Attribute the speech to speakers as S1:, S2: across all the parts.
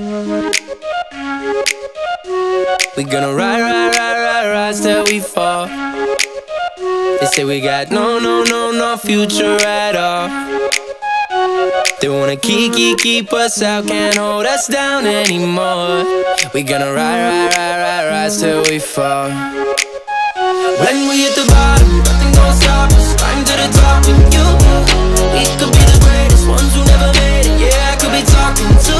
S1: We gonna ride, ride, ride, ride, ride till we fall. They say we got no, no, no, no future at all. They wanna keep, keep, keep us out, can't hold us down anymore. We gonna ride, ride, ride, ride, ride till we fall. When we hit the bottom, nothing gonna stop us. Climb to the top with you. We could be the greatest ones who never made it. Yeah, I could be talking to.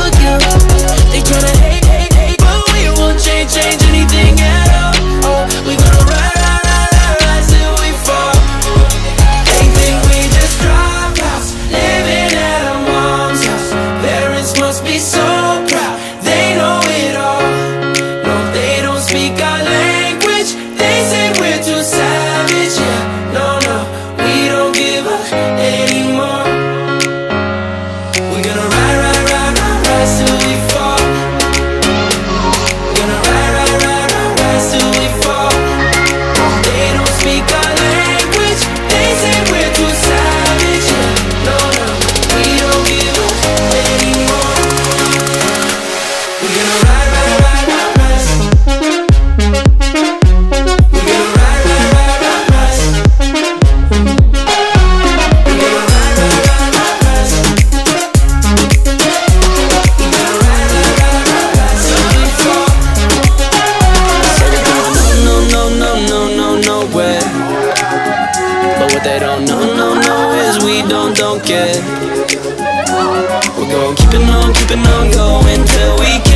S1: go. Keeping on, keeping on going till we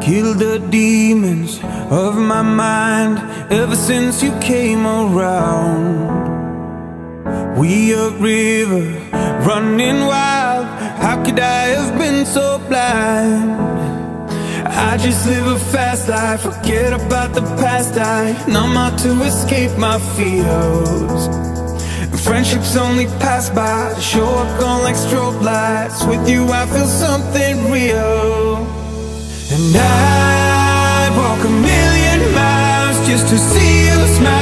S2: Kill the demons of my mind ever since you came around. We a river running wild. How could I have been so blind? I just live a fast life, forget about the past. I numb out to escape my fears. Friendships only pass by, show up gone like strobe lights. With you, I feel something real. And I'd walk a million miles just to see you smile.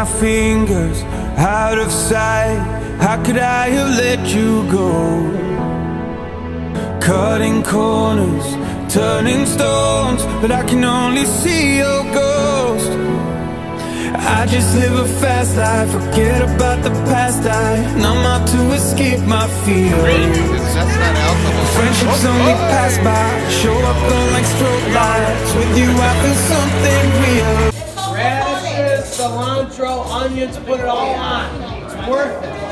S2: My fingers out of sight. How could I have let you go? Cutting corners, turning stones But I can only see your ghost. I just live a fast life, forget about the past I numb out to escape my fears That's not alcohol. Friendships only pass by, show up on like strobe lights. With you I feel something cilantro, onions, put it all on. It's worth it.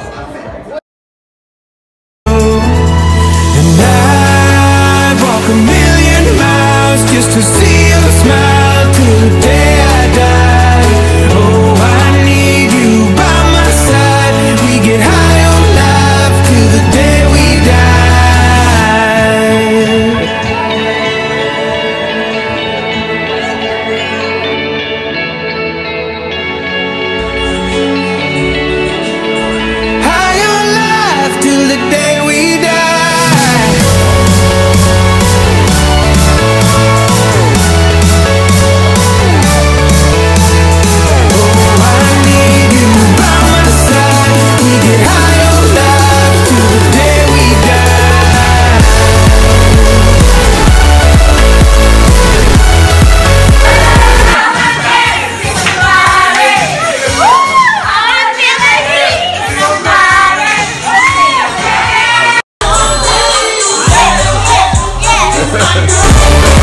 S2: Oh my god!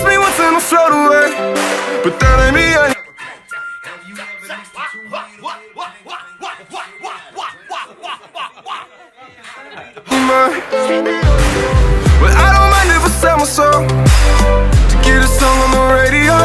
S3: Kiss me once and I'll float away, but that ain't me. I Well, I don't mind if I sell my soul to get a song on the radio.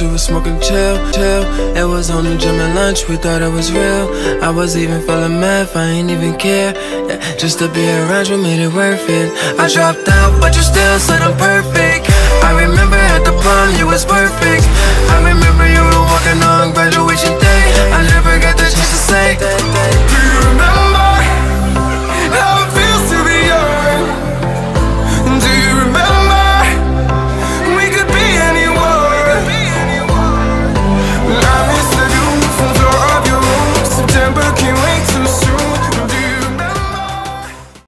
S4: we were smoking chill, chill. It was only gym and lunch, we thought it was real. I was even feeling math, I ain't even care. Yeah, just to be around you made it worth it. I dropped out, but you still said I'm perfect. I remember at the prom, you was perfect. I remember you were walking on graduation day. I never got the chance to say.